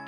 you